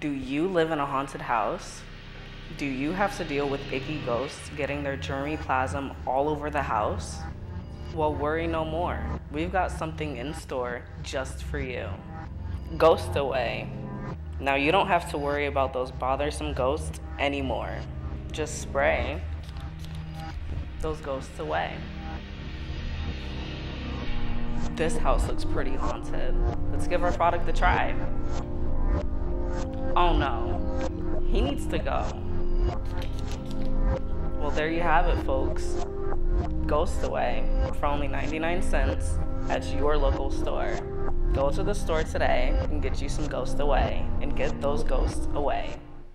Do you live in a haunted house? Do you have to deal with icky ghosts getting their germplasm all over the house? Well, worry no more. We've got something in store just for you. Ghost Away. Now, you don't have to worry about those bothersome ghosts anymore. Just spray those ghosts away. This house looks pretty haunted. Let's give our product a try. Oh no, he needs to go. Well, there you have it, folks. Ghost Away for only 99 cents at your local store. Go to the store today and get you some Ghost Away and get those ghosts away.